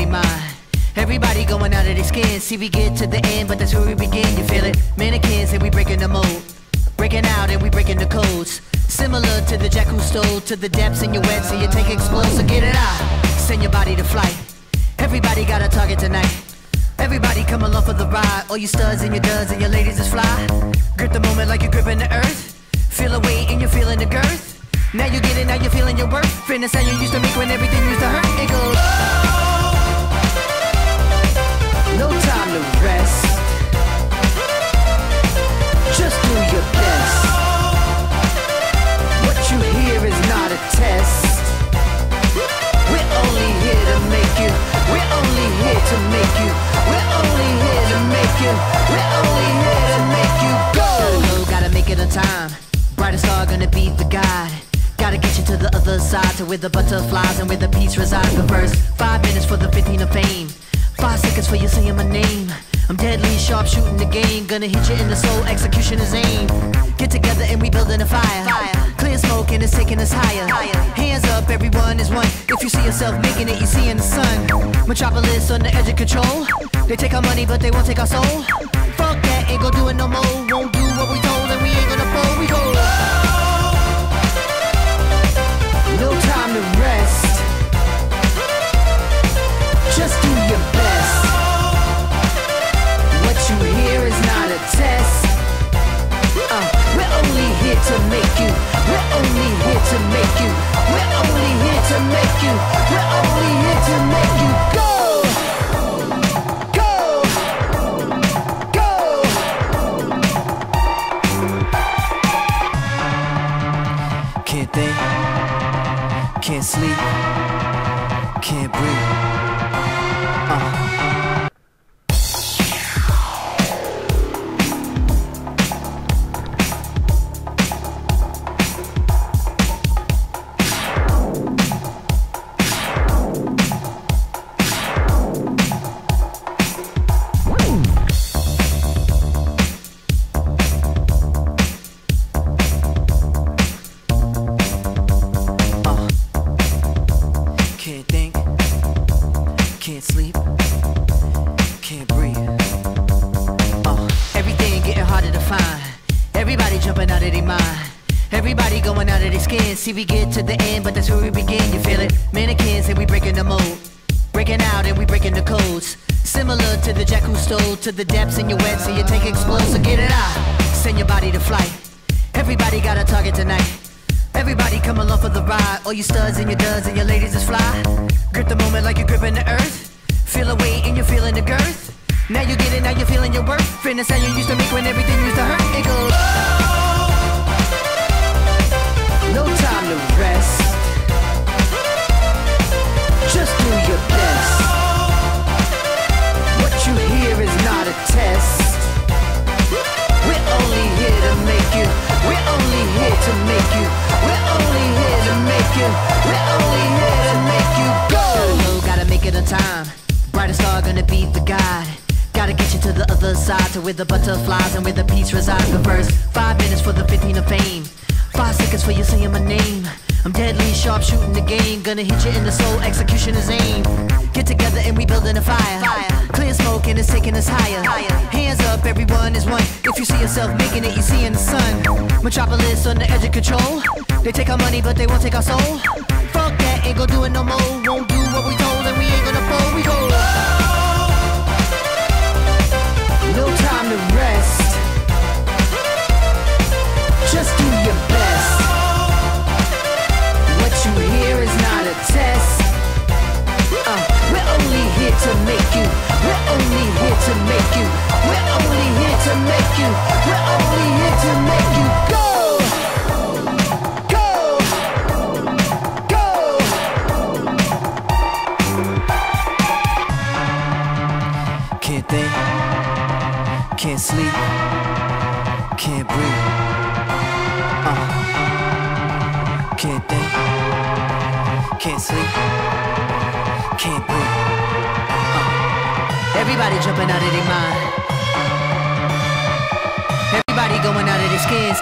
their mind. Everybody going out of their skin. See, we get to the end, but that's where we begin. You feel it? Mannequins and we breaking the mold. Breaking out and we breaking the codes. Similar to the jack who stole to the depths in your wet, so you take explode, so get it out. Send your body to flight. Everybody got a target tonight. Everybody come along for the ride. All you studs and your duds and your ladies is fly. Grip the moment like you're gripping the earth. Feel the weight and you're feeling the girth. Now you get it, now you're feeling your worth. Fitness how you used to make when everything used to hurt. Where the butterflies and where the peace resides. First, five minutes for the 15 of fame. Five seconds for you saying my name. I'm deadly sharp shooting the game. Gonna hit you in the soul, execution is aim. Get together and we building a fire. Clear smoke and it's taking us higher. Hands up, everyone is one. If you see yourself making it, you see in the sun. Metropolis on the edge of control. They take our money, but they won't take our soul. Fuck that, ain't gonna do it no more. Won't do what we told, and we ain't gonna fold. We go. Can't breathe. Can't sleep, can't breathe. Uh, everything getting harder to find. Everybody jumping out of their mind. Everybody going out of their skin. See, we get to the end, but that's where we begin. You feel it? Mannequins and we breaking the mold. Breaking out and we breaking the codes. Similar to the jack who stole to the depths in your wet, so you take explode, so get it out. Send your body to flight. Everybody got a target tonight. Everybody come along for the ride. All you studs and your duds and your ladies is fly. Grip the moment like you're gripping the earth. Feel the weight and you're feeling the girth. Now you get it, now you're feeling your worth. Fitness how you used to make when everything used to hurt. It goes. No time to rest. To the other side, to where the butterflies and where the peace resides. First, five minutes for the 15 of fame. Five seconds for you saying my name. I'm deadly sharp shooting the game. Gonna hit you in the soul, execution is aim. Get together and we building a fire. Clear smoke and it's taking us higher. Hands up, everyone is one. If you see yourself making it, you see in the sun. Metropolis on the edge of control. They take our money, but they won't take our soul. Fuck that, ain't gonna do it no more. Won't do what we told, and we ain't gonna fold. We go. Sleep, can't breathe. Uh, can't think, can't sleep, can't breathe. Uh, everybody jumping out of their mind. Everybody going out of their skins.